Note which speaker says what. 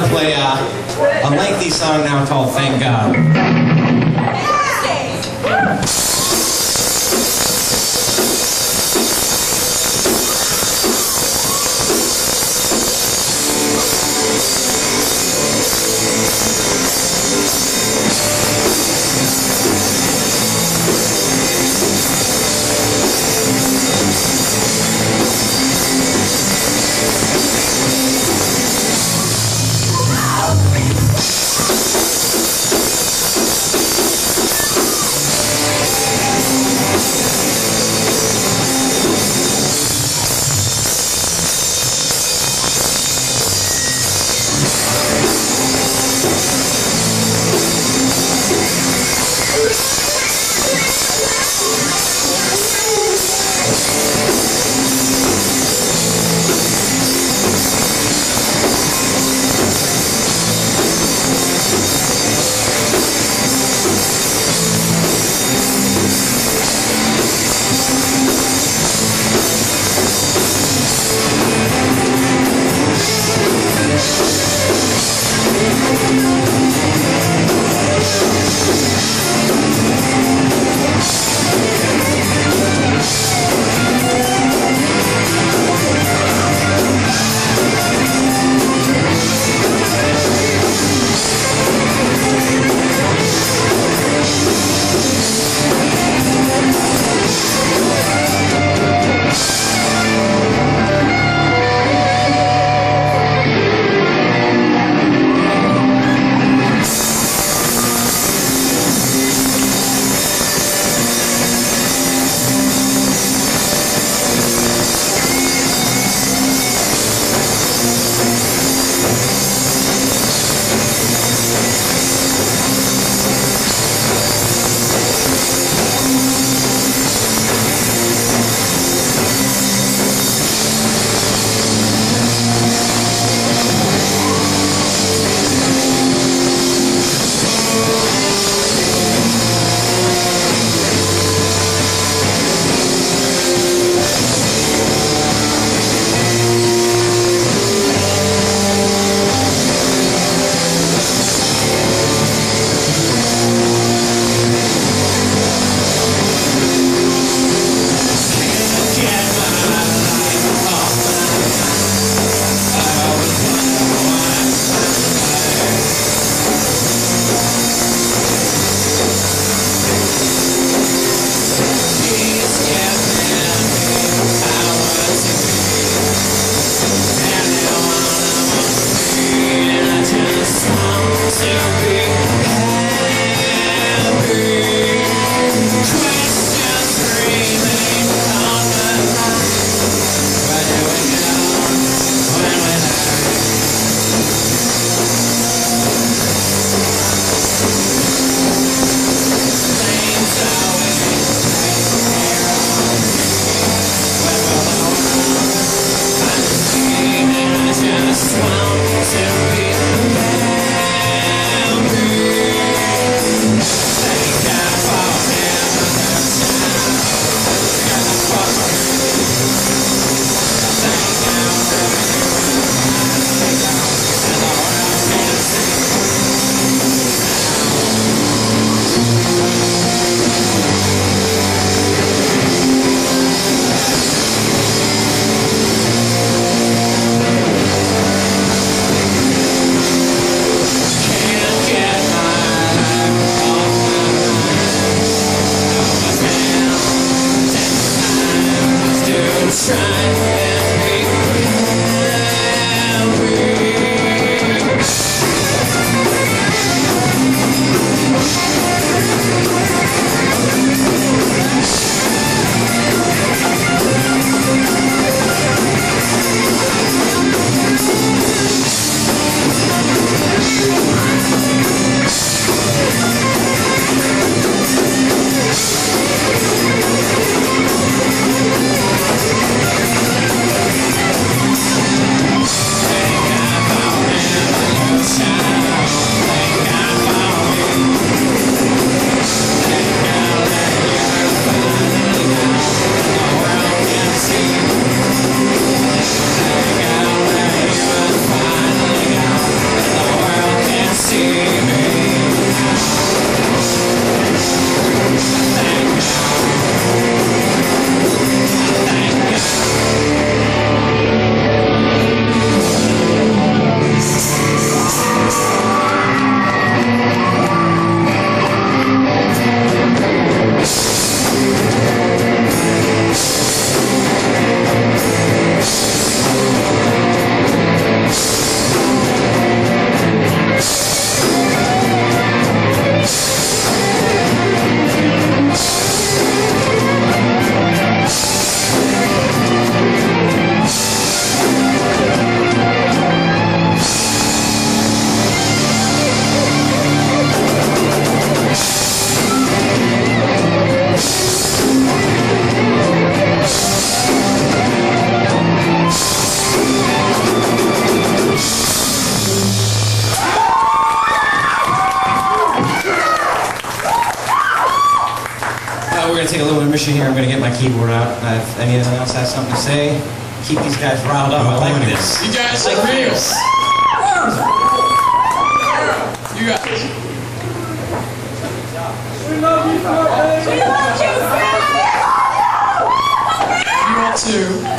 Speaker 1: gonna play uh, a lengthy song now called Thank God. Permission here, I'm going to get my keyboard out. Uh, if anyone else has something to say, keep these guys riled up. I like this.
Speaker 2: You guys
Speaker 1: I
Speaker 2: are
Speaker 1: like
Speaker 2: real.
Speaker 1: this.
Speaker 2: You guys. We love you want to